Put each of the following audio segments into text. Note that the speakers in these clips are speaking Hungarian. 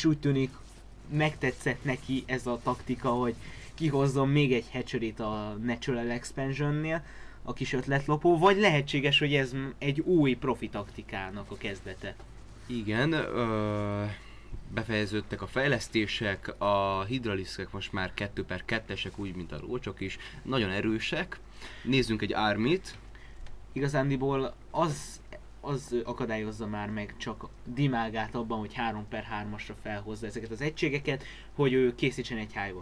és úgy tűnik megtetszett neki ez a taktika, hogy kihozzon még egy hatchery a Natural Expansionnél, a kis ötletlopó, vagy lehetséges, hogy ez egy új profi taktikának a kezdete. Igen, ö, befejeződtek a fejlesztések, a hidraliszkek most már 2 per 2-esek, úgy mint a rócsok is, nagyon erősek. Nézzünk egy ármit. Igazándiból az, az akadályozza már meg csak Dimágát abban, hogy 3 per 3-asra felhozza ezeket az egységeket, hogy ő készítsen egy hive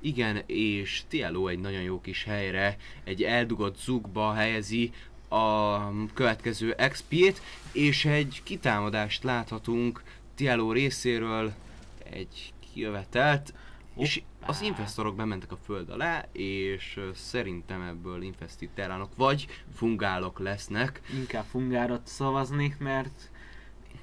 Igen, és Tielo egy nagyon jó kis helyre, egy eldugott zugba helyezi a következő XP-t, és egy kitámadást láthatunk Tielo részéről, egy kijövetelt, és az investorok bementek a föld alá, és szerintem ebből infestiteránok vagy fungálok lesznek. Inkább fungárat szavaznék, mert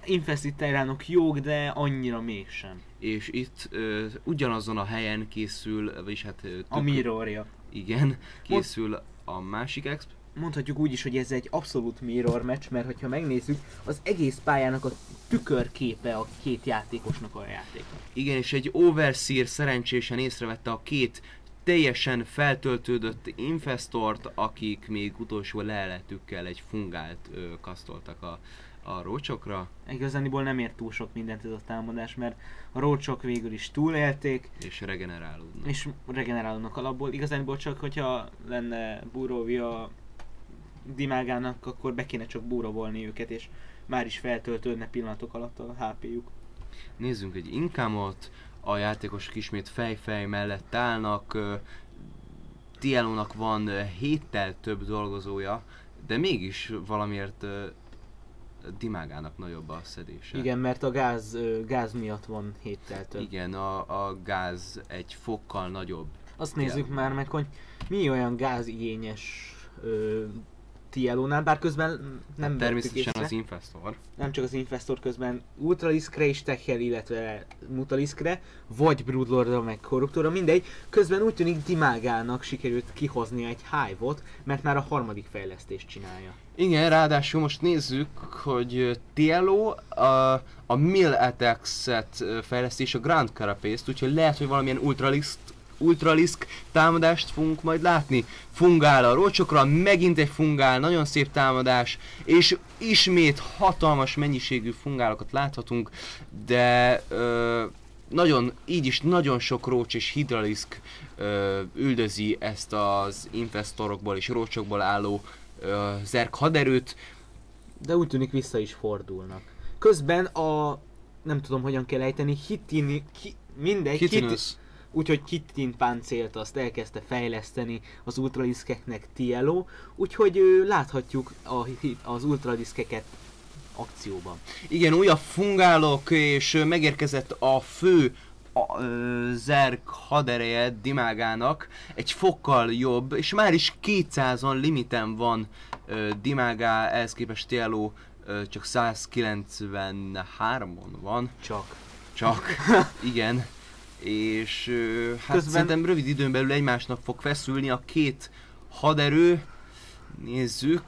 infestiteránok jók, de annyira mégsem. És itt uh, ugyanazon a helyen készül, vagyis hát... Tök, a mirrorja. Igen, készül a másik exp mondhatjuk úgy is, hogy ez egy abszolút mirror match, mert ha megnézzük, az egész pályának a tükörképe a két játékosnak a játék. Igen, és egy Overseer szerencsésen észrevette a két teljesen feltöltődött infestort, akik még utolsó leletükkel egy fungált ö, kasztoltak a, a rócsokra. Igazániból nem ért túl sok mindent ez a támadás, mert a rócsok végül is túlélték. És regenerálódnak. És regenerálódnak alapból. Igazániból csak, hogyha lenne Burovia Dimágának, akkor be kéne csak búrovolni őket, és már is feltöltődne pillanatok alatt a HP-juk. Nézzünk egy inkámot, a játékosok ismét fej-fej mellett állnak, Tielónak van héttel több dolgozója, de mégis valamiért Dimágának nagyobb a szedése. Igen, mert a gáz, gáz miatt van héttel több. Igen, a, a gáz egy fokkal nagyobb. Azt nézzük már meg, hogy mi olyan gázigényes TLO-nál, bár közben nem hát Természetesen az Infestor. Nem csak az Infestor közben Ultraliskre is techel, illetve Mutaliskre, vagy Broodlordra, meg Korruptorra, mindegy. Közben úgy tűnik Dimágának sikerült kihozni egy Hive-ot, mert már a harmadik fejlesztést csinálja. Igen, ráadásul most nézzük, hogy TLO a, a Mill Attacks-et fejlesztés a Grand Carapace-t, úgyhogy lehet, hogy valamilyen Ultralisk Ultralisk támadást fogunk majd látni. Fungál a rocsokra, megint egy fungál, nagyon szép támadás, és ismét hatalmas mennyiségű fungálokat láthatunk, de ö, nagyon, így is nagyon sok rócs és hidralisk ö, üldözi ezt az infestorokból és rócsokból álló ö, zerk haderőt. De úgy tűnik vissza is fordulnak. Közben a nem tudom hogyan kell ejteni, hitini, ki, mindegy, Hitinus. Hit, úgyhogy Kittin páncélt azt elkezdte fejleszteni az ultradiskeknek TLO, úgyhogy ő, láthatjuk a, az ultradiskeket akcióban. Igen, újabb fungálok, és megérkezett a fő a, ö, Zerg hadereje Dimágának egy fokkal jobb, és már is 200-on limiten van ö, Dimágá, ehhez képest TLO ö, csak 193-on van. Csak. Csak, igen és hát Közben... szerintem rövid időn belül egymásnak fog feszülni a két haderő. Nézzük,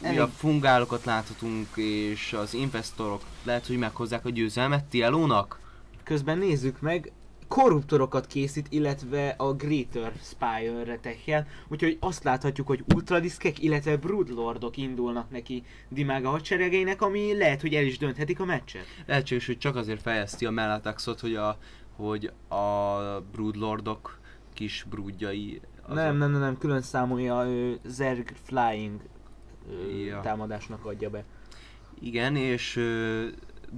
Elég. a fungálokat láthatunk, és az investorok lehet, hogy meghozzák a győzelmet Tielónak. Közben nézzük meg, korruptorokat készít, illetve a Greater Spire-re techel, úgyhogy azt láthatjuk, hogy ultradiskek, illetve Broodlordok indulnak neki Dimága hadseregeinek, ami lehet, hogy el is dönthetik a meccset. Lehetséges, hogy csak azért fejezti a Mellataxot, hogy a hogy a Broodlordok kis brúdjai... Nem, nem, nem, nem, külön számolja a Zerg Flying ja. támadásnak adja be. Igen, és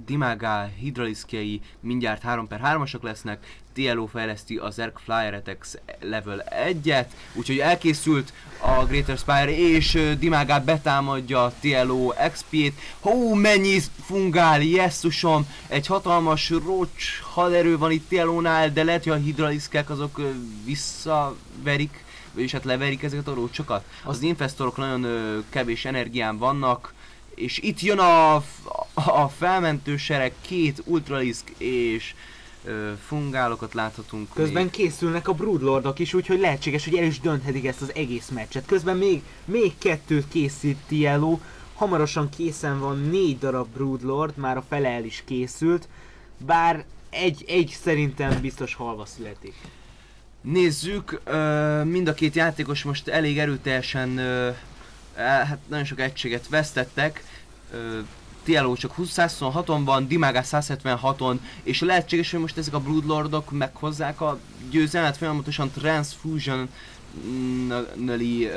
Dimaga hidraliszkjai mindjárt 3 per 3-asok lesznek, TLO fejleszti a Zerg Flyer Attacks level 1-et, úgyhogy elkészült a Greater Spire, és Dimaga betámadja a TLO XP-t. Hó, mennyi fungál, jesszusom! Egy hatalmas rocs haderő van itt TLO-nál, de lehet, hogy a hidraliszkek azok visszaverik, vagyis hát leverik ezeket a rócsokat. Az infestorok nagyon kevés energián vannak, és itt jön a, a felmentő sereg, két ultralisk és ö, fungálokat láthatunk Közben még. készülnek a Broodlordok is, úgyhogy lehetséges, hogy el is dönthetik ezt az egész meccset. Közben még, még kettőt készít Tielo, hamarosan készen van négy darab Broodlord, már a fele el is készült, bár egy, egy szerintem biztos halva születik. Nézzük, ö, mind a két játékos most elég erőteljesen, ö, hát nagyon sok egységet vesztettek. Ö, Tieló csak 226-on van, Dimaga 176-on, és lehetséges, hogy most ezek a Broodlordok meghozzák a győzelmet, folyamatosan Transfusion nöli uh,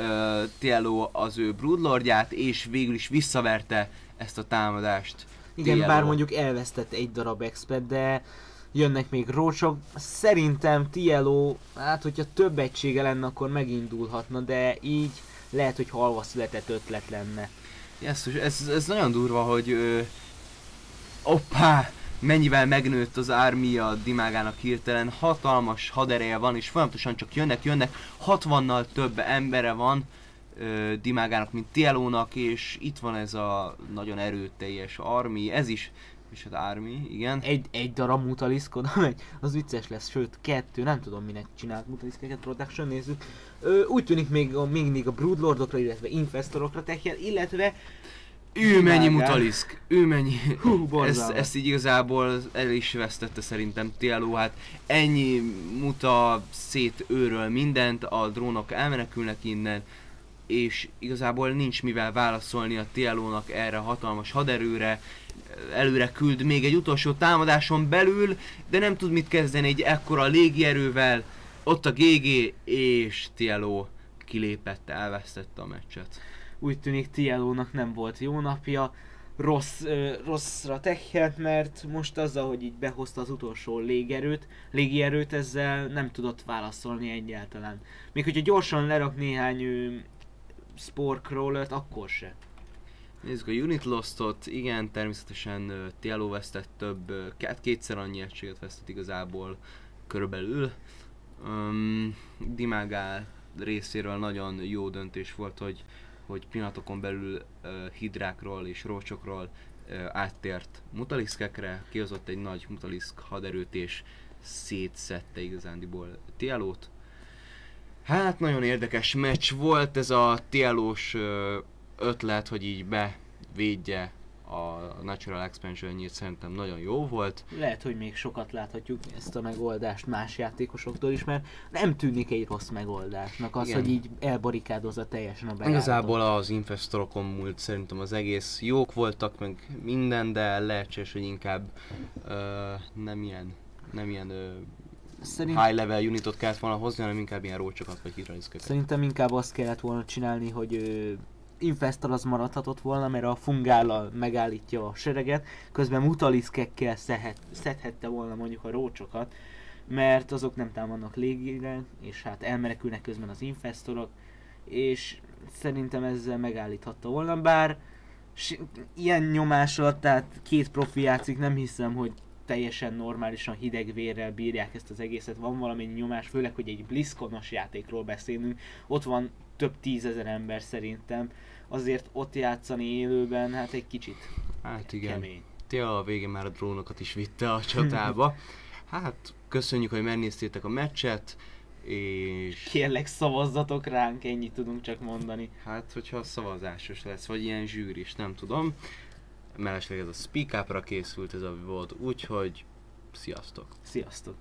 Tieló az ő Broodlordját, és végül is visszaverte ezt a támadást. Igen, TLO. bár mondjuk elvesztett egy darab expert, de jönnek még rócsok. Szerintem TLO, hát hogyha több egysége lenne, akkor megindulhatna, de így lehet, hogy halva született ötlet lenne. Yes, ez, ez nagyon durva, hogy ö, oppá, mennyivel megnőtt az ármia Dimágának hirtelen, hatalmas hadereje van, és folyamatosan csak jönnek, jönnek, 60-nal több embere van ö, Dimágának, mint Tielónak, és itt van ez a nagyon erőteljes armi, ez is, és hát army, igen. Egy, egy darab mutaliszk oda megy, az vicces lesz, sőt kettő, nem tudom minek csinált mutaliszkeket, protection nézzük. Ö, úgy tűnik még a, mindig a broodlordokra, illetve infestorokra tekjel, illetve Ő mennyi mutaliszk, ő mennyi. Hú, ezt, borzalmas. ezt így igazából el is vesztette szerintem Tieló, hát ennyi muta szétőről mindent, a drónok elmenekülnek innen, és igazából nincs mivel válaszolni a Tielónak erre a hatalmas haderőre, előre küld még egy utolsó támadáson belül, de nem tud mit kezdeni egy ekkora légierővel, ott a GG, és Tieló kilépett, elvesztette a meccset. úgy tűnik TLO-nak nem volt jó napja, rossz, ö, rosszra techelt, mert most azzal, hogy így behozta az utolsó légerőt, légierőt, ezzel nem tudott válaszolni egyáltalán. Még hogyha gyorsan lerak néhány ö, spore crawlert, akkor se. Nézzük a Unit Lostot, igen, természetesen uh, Tielo vesztett több, uh, két, kétszer annyi egységet vesztett igazából körülbelül. Um, Dimagá részéről nagyon jó döntés volt, hogy, hogy pillanatokon belül uh, hidrákról és rócsokról uh, áttért mutaliszkekre, kihozott egy nagy mutaliszk haderőt és szétszette igazándiból Tielót. Hát nagyon érdekes meccs volt ez a Tielós ötlet, hogy így bevédje a Natural expansion szerintem nagyon jó volt. Lehet, hogy még sokat láthatjuk ezt a megoldást más játékosoktól is, mert nem tűnik egy rossz megoldásnak az, Igen. hogy így elbarikádozza teljesen a bejáratot. Igazából az investorokon múlt szerintem az egész jók voltak, meg minden, de lehetséges, hogy inkább ö, nem ilyen, nem ilyen ö, Szerint, high level unitot kellett volna hozni, hanem inkább ilyen rócsokat vagy hidraliszköket. Szerintem inkább azt kellett volna csinálni, hogy ö, Infestor az maradhatott volna, mert a fungállal megállítja a sereget, közben mutaliszkekkel szehet, szedhette volna mondjuk a rócsokat, mert azok nem támadnak légire, és hát elmenekülnek közben az infestorok, és szerintem ezzel megállíthatta volna, bár ilyen nyomás alatt, tehát két profi játszik, nem hiszem, hogy teljesen normálisan hideg vérrel bírják ezt az egészet, van valamennyi nyomás, főleg, hogy egy bliszkonos játékról beszélünk, ott van több tízezer ember szerintem, azért ott játszani élőben, hát egy kicsit Hát igen. kemény. Tia a végén már a drónokat is vitte a csatába. Hát köszönjük, hogy megnéztétek a meccset, és Kérlek szavazzatok ránk, ennyit tudunk csak mondani. hát hogyha szavazásos lesz, vagy ilyen zsűris, nem tudom. Mellesleg ez a Speak Up-ra készült ez a VOD, úgyhogy sziasztok! Sziasztok!